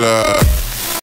love. Uh,